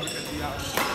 कर दिया।